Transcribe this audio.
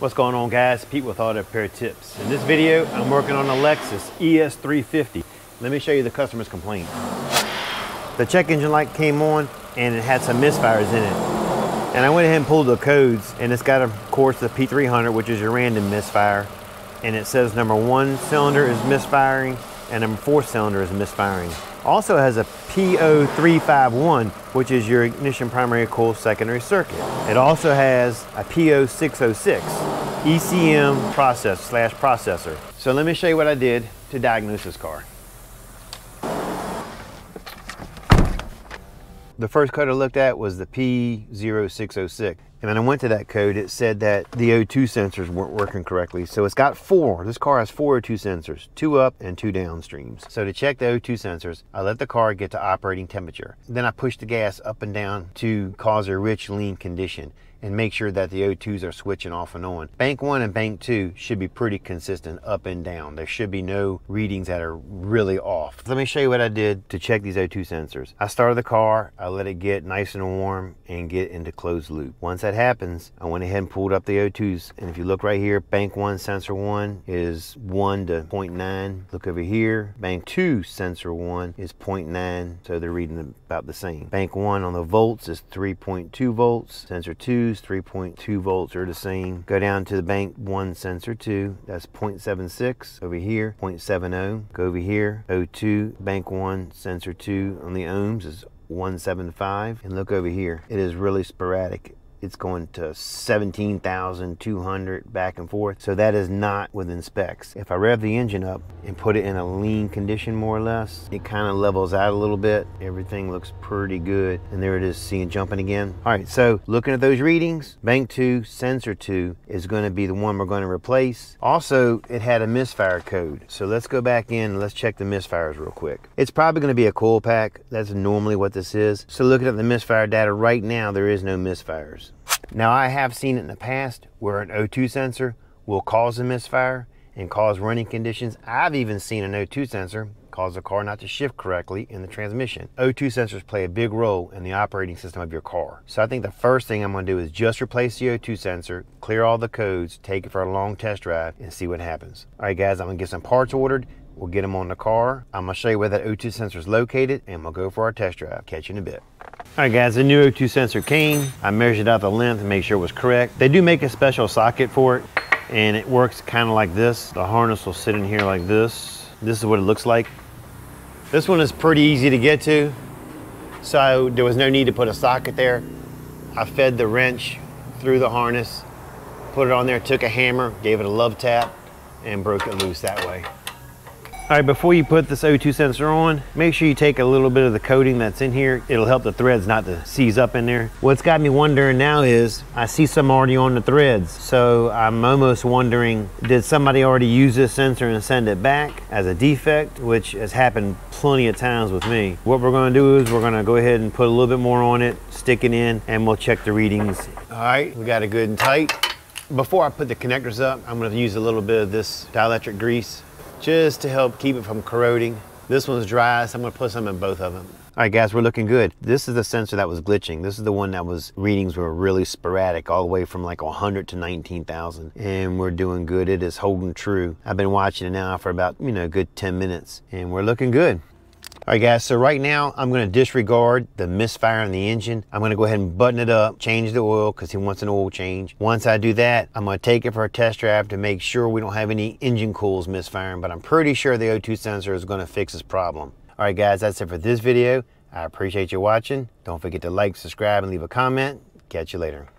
What's going on guys? Pete with Auto Repair Tips. In this video, I'm working on a Lexus ES350. Let me show you the customer's complaint. The check engine light came on and it had some misfires in it. And I went ahead and pulled the codes and it's got of course the P300 which is your random misfire. And it says number one cylinder is misfiring and number four cylinder is misfiring. Also has a P0351, which is your ignition primary coil secondary circuit. It also has a P0606, ECM process slash processor. So let me show you what I did to diagnose this car. The first code I looked at was the P0606. And when I went to that code, it said that the O2 sensors weren't working correctly. So it's got four. This car has four O2 sensors, two up and two downstreams. So to check the O2 sensors, I let the car get to operating temperature. Then I pushed the gas up and down to cause a rich lean condition and make sure that the O2s are switching off and on. Bank 1 and Bank 2 should be pretty consistent up and down. There should be no readings that are really off. Let me show you what I did to check these O2 sensors. I started the car, I let it get nice and warm and get into closed loop. Once that happens, I went ahead and pulled up the O2s and if you look right here, Bank 1 sensor 1 is 1 to 0.9. Look over here, Bank 2 sensor 1 is 0.9, so they're reading about the same. Bank 1 on the volts is 3.2 volts, sensor 2 3.2 volts are the same. Go down to the bank one sensor two, that's 0.76 over here, 0.70. Go over here, O2, bank one sensor two on the ohms is 175. And look over here, it is really sporadic it's going to 17,200 back and forth. So that is not within specs. If I rev the engine up and put it in a lean condition more or less, it kind of levels out a little bit. Everything looks pretty good. And there it is, seeing jumping again. All right, so looking at those readings, bank two, sensor two is going to be the one we're going to replace. Also, it had a misfire code. So let's go back in and let's check the misfires real quick. It's probably going to be a coil pack. That's normally what this is. So looking at the misfire data right now, there is no misfires. Now I have seen it in the past where an O2 sensor will cause a misfire and cause running conditions. I've even seen an O2 sensor cause the car not to shift correctly in the transmission. O2 sensors play a big role in the operating system of your car. So I think the first thing I'm gonna do is just replace the O2 sensor, clear all the codes, take it for a long test drive and see what happens. All right guys, I'm gonna get some parts ordered. We'll get them on the car. I'm gonna show you where that O2 sensor is located and we'll go for our test drive. Catch you in a bit. All right guys, the new O2 sensor came. I measured out the length and made sure it was correct. They do make a special socket for it and it works kind of like this. The harness will sit in here like this. This is what it looks like. This one is pretty easy to get to. So there was no need to put a socket there. I fed the wrench through the harness, put it on there, took a hammer, gave it a love tap, and broke it loose that way. All right, before you put this O2 sensor on, make sure you take a little bit of the coating that's in here. It'll help the threads not to seize up in there. What's got me wondering now is, I see some already on the threads. So I'm almost wondering, did somebody already use this sensor and send it back as a defect, which has happened plenty of times with me. What we're gonna do is we're gonna go ahead and put a little bit more on it, stick it in, and we'll check the readings. All right, we got it good and tight. Before I put the connectors up, I'm gonna use a little bit of this dielectric grease just to help keep it from corroding. This one's dry, so I'm gonna put some in both of them. All right, guys, we're looking good. This is the sensor that was glitching. This is the one that was readings were really sporadic, all the way from like 100 to 19,000. And we're doing good. It is holding true. I've been watching it now for about, you know, a good 10 minutes, and we're looking good. All right guys, so right now I'm gonna disregard the misfire in the engine. I'm gonna go ahead and button it up, change the oil because he wants an oil change. Once I do that, I'm gonna take it for a test drive to make sure we don't have any engine coils misfiring, but I'm pretty sure the O2 sensor is gonna fix this problem. All right guys, that's it for this video. I appreciate you watching. Don't forget to like, subscribe, and leave a comment. Catch you later.